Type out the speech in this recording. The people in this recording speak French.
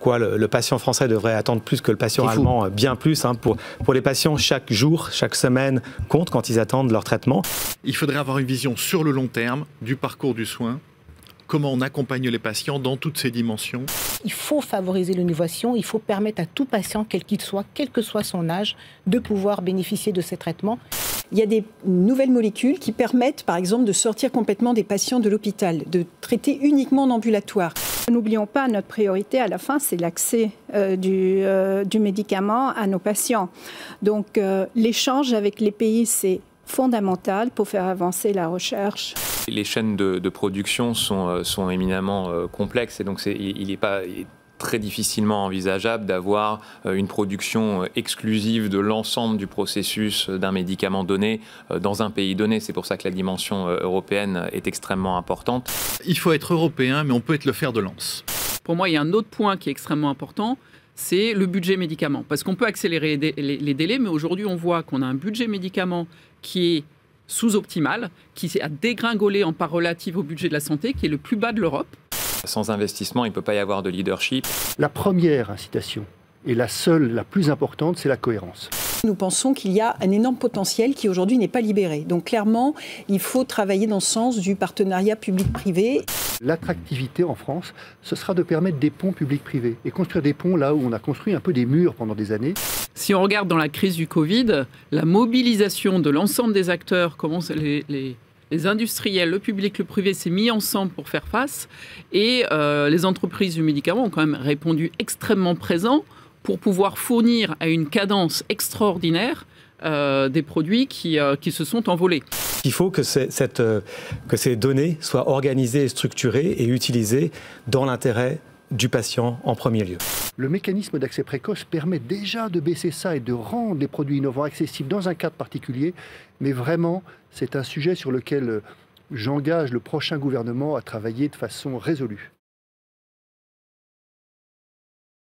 pourquoi le, patient français devrait attendre plus que le patient allemand, bien plus. Hein. Pour, pour les patients, chaque jour, chaque semaine compte quand ils attendent leur traitement. Il faudrait avoir une vision sur le long terme du parcours du soin comment on accompagne les patients dans toutes ces dimensions? Il faut favoriser l'innovation, il faut permettre à tout patient, quel qu'il soit, quel que soit son âge, de pouvoir bénéficier de ces traitements. Il y a des nouvelles molécules qui permettent, par exemple, de sortir complètement des patients de l'hôpital, de traiter uniquement en ambulatoire. N'oublions pas, notre priorité à la fin, c'est l'accès euh, du, euh, du, médicament à nos patients. Donc, euh, l'échange avec les pays, c'est fondamental pour faire avancer la recherche. Les chaînes de, production sont, éminemment complexes et donc il n'est pas très difficilement envisageable d'avoir euh, une production exclusive de l'ensemble du processus d'un médicament donné dans un pays donné. C'est pour ça que la dimension européenne est extrêmement importante. Il faut être européen, mais on peut être le fer de lance. Pour moi, il y a un autre point qui est extrêmement important, c'est le budget médicament. Parce qu'on peut accélérer les délais, mais aujourd'hui, on voit qu'on a un budget médicament qui est sous-optimal, qui a dégringolé en part relative au budget de la santé, qui est le plus bas de l'Europe. Sans investissement, il ne peut pas y avoir de leadership. La première incitation, et la seule, la plus importante, c'est la cohérence. Nous pensons qu'il y a un énorme potentiel qui aujourd'hui n'est pas libéré. Donc clairement, il faut travailler dans le sens du partenariat public-privé. L'attractivité en France, ce sera de permettre des ponts publics-privés et construire des ponts là où on a construit un peu des murs pendant des années. Si on regarde dans la crise du Covid, la mobilisation de l'ensemble des acteurs, comment les, les industriels, le public, le privé s'est mis ensemble pour faire face et euh, les entreprises du médicament ont quand même répondu extrêmement présent pour pouvoir fournir à une cadence extraordinaire euh, des produits qui, euh, qui, se sont envolés. Il faut que ces données soient organisées, structurées et utilisées dans l'intérêt du patient en premier lieu. Le mécanisme d'accès précoce permet déjà de baisser ça et de rendre les produits innovants accessibles dans un cadre particulier, mais vraiment, c'est un sujet sur lequel j'engage le prochain gouvernement à travailler de façon résolue.